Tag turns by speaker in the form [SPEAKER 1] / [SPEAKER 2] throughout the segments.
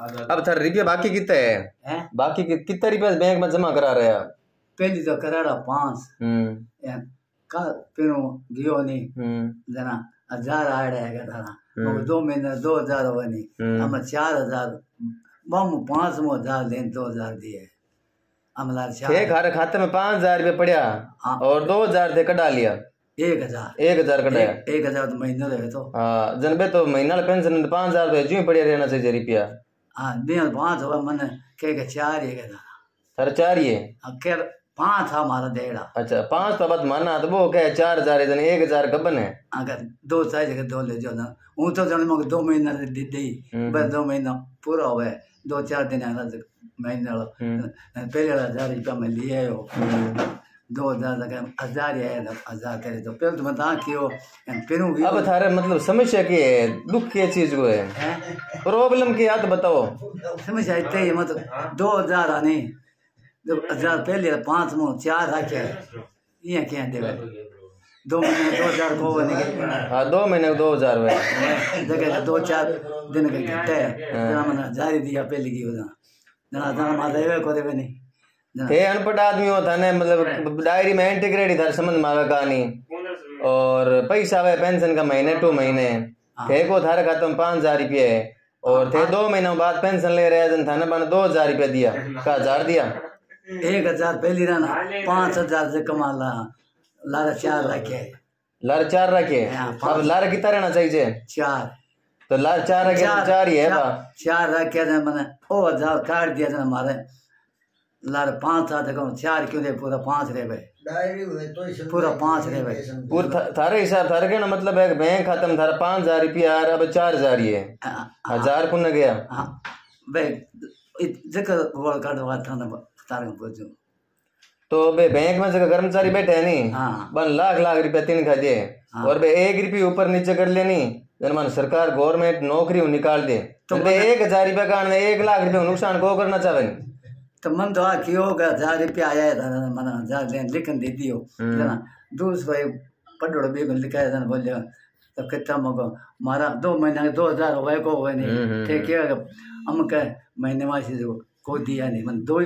[SPEAKER 1] अब थारे रुपया बाकी कितने है? बाकी कितने रुपया बैंक में जमा करा रहे हैं आप?
[SPEAKER 2] पहली तो कराड़ा पाँच।
[SPEAKER 1] हम्म।
[SPEAKER 2] का पेनो गियो नहीं।
[SPEAKER 1] हम्म।
[SPEAKER 2] जना हज़ार आड़ा है थारा
[SPEAKER 1] हम्म।
[SPEAKER 2] दो महीने दो हज़ार हुआ नहीं। हम चार हज़ार बम पाँच मो हज़ार दें दो हज़ार दिए।
[SPEAKER 1] थे
[SPEAKER 2] चार
[SPEAKER 1] खाते में पाँच हज़ार रुपया पड़ा
[SPEAKER 2] हाँ।
[SPEAKER 1] और दो हज़ार थे कटा लिया।
[SPEAKER 2] एक हज़ार।
[SPEAKER 1] एक हज़ार कटाया
[SPEAKER 2] एक एक हज़ार तो महीने रहे तो।
[SPEAKER 1] हाँ जनबे तो महीना पेंशन पाँच हज़ार रुपया जो ही पड़िया रहना चाहिए रुपया।
[SPEAKER 2] हाँ पाँच हुआ मन के के चार एक हज़ार
[SPEAKER 1] थारे चार ही है?
[SPEAKER 2] अब पाँच था हमारा देड़ा।
[SPEAKER 1] अच्छा पाँच तो बात माना तो वो क्या है चार हज़ार एक हज़ार गबन है।
[SPEAKER 2] अगर दो साइज़ के दो ले जो ना हूँ तो जन मग दो महीना दी दी
[SPEAKER 1] हम्म।
[SPEAKER 2] बस दो महीना पूरा है दो चार दिन आना महीने
[SPEAKER 1] हम्म।
[SPEAKER 2] पहले हज़ार रुपया मैं लिए हो। दो हज़ार तक हज़ार ही आया था हज़ार करे। तो पहले तो बता कि वो फिर
[SPEAKER 1] अब थारे मतलब समस्या की है दुख की चीज़ को है। प्रॉब्लम की है तो बताओ।
[SPEAKER 2] समझ आते ही मतलब दो हज़ार आने दो हज़ार पहले पाँच मो चार आके ये क्या देवे दो महीने दो हज़ार को बने के
[SPEAKER 1] हाँ दो महीने दो हज़ार हुए।
[SPEAKER 2] जगह दो चार दिन के घटे जना मन जारी दिया पहले की जना जना माता को देवे नहीं।
[SPEAKER 1] थे अनपढ़ आदमी हो थाने मतलब डायरी में एंटी क्रेडिट थारे समझ में आवे कहानी और पैसा आवे पेंशन का महीने टू महीने। थे को थारे खाते में पाँच हज़ार रुपये है। और थे दो महीनों बाद पेंशन ले रहे हैं थाने बने दो हज़ार रुपया दिया। का हज़ार दिया?
[SPEAKER 2] एक हज़ार पहली रहना पाँच हज़ार से कमा ला। लारा चार रखे।
[SPEAKER 1] लार चार रखे?
[SPEAKER 2] हाँ,
[SPEAKER 1] अब लार कितना रहना चाहिए?
[SPEAKER 2] चार।
[SPEAKER 1] तो लार चार रखे तो चार। ही है
[SPEAKER 2] चार रखे थे मैंने ओ हज़ार काट दिया था हमारे। लार पाँच था तो चार क्यों दे? पूरा पाँच रहे भाई पूरा पाँच रहे भाई
[SPEAKER 1] पूरा थारे हिसाब थारे के ना मतलब है बैंक खाता में थारा पाँच हज़ार रुपया यार अब चार हज़ार ही है
[SPEAKER 2] हाँ,
[SPEAKER 1] हज़ार कुन गया।
[SPEAKER 2] हाँ। भाई जगह वो काटवा था ना तारंग पूछू।
[SPEAKER 1] तो बे बैंक में जगह कर्मचारी बैठे है नहीं
[SPEAKER 2] हाँ।
[SPEAKER 1] बन लाख लाख रुपया तीन खा दिए और बे एक रुपये ऊपर नीचे कर लेनी जन मान सरकार गवर्नमेंट नौकरी उन्हें दे। तो बे एक हज़ार रुपया का एक लाख रुपया नुकसान को करना चाहे नहीं
[SPEAKER 2] तो मन तो आ क्यों होगा हज़ार रुपया आया था ना मन हज़ार लेन लिखन दे दियो। जना दूसरा भाई पढ़ो बेगन लिखाया था बोले तो कितना मगो मारा दो महीना दो हज़ार हुआ को हुआ नहीं। ठीक है हम कह महीने मासी जो को दिया नहीं। मन दो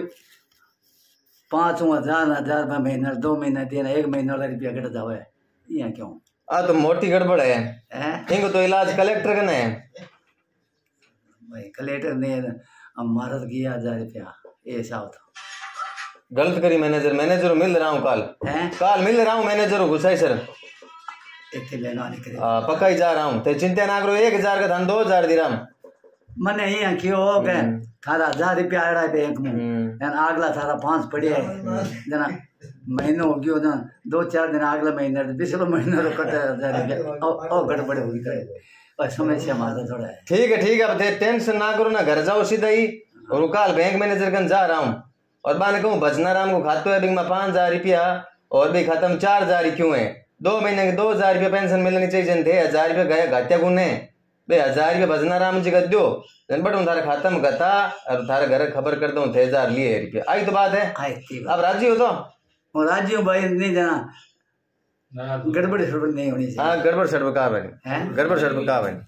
[SPEAKER 2] पाँच हज़ार हज़ार रुपया महीना दो महीना देना एक महीना वाला रुपया कट जावे। यहाँ क्यों?
[SPEAKER 1] आ तो मोटी गड़बड़ है।
[SPEAKER 2] है?
[SPEAKER 1] इनको तो इलाज कलेक्टर का है।
[SPEAKER 2] भाई कलेक्टर ने हम मारा तो किया हज़ार रुपया। ये हिसाब था
[SPEAKER 1] गलत करी मैनेजर मैनेजर मिल रहा हूँ कल।
[SPEAKER 2] हैं?
[SPEAKER 1] कल मिल रहा हूँ मैनेजर को गुस्सा सर।
[SPEAKER 2] इतने लेना नहीं करे
[SPEAKER 1] आ, पक्का ही जा रहा हूँ। तो चिंता ना करो एक हज़ार का धन दो हज़ार दी रहा हूँ
[SPEAKER 2] मने यहाँ क्यों हो गए। थारा हज़ार रुपया आड़ा है बैंक में।
[SPEAKER 1] हम्म।
[SPEAKER 2] अगला थारा पाँच पड़े है। जना महीनो हो गयो ना दो चार दिन अगला महीना पिछलो महीना तो कटे हज़ार रुपया। गड़बड़ हो गई। और समस्या माता थोड़ा है।
[SPEAKER 1] ठीक है ठीक है अब ते- टेंशन ना करो ना घर जाओ सीधा ही। और वो कल बैंक मैनेजर कन जा रहा हूँ। और बाने कहूँ भजना राम को खाते हुए बैंक में पाँच हज़ार रुपया और भी खाता में चार हज़ार क्यों है? दो महीने के दो हज़ार रुपया पेंशन मिलनी चाहिए जन थे हज़ार रुपया गए घाटे गुने बे हज़ार रुपया भजना राम जी का दो। जन बट हूँ थारे खाता में गता और थारे घर खबर कर दो थे हज़ार लिए रुपया। आई तो बात है। अब राज़ी हो तो?
[SPEAKER 2] और राज्यों भाई नहीं जाना। गड़बड़ सड़बड़ नहीं होनी चाहिए।
[SPEAKER 1] हाँ गड़बड़ सड़बड़ का बनी? गड़बड़ सड़बड़ का बनी?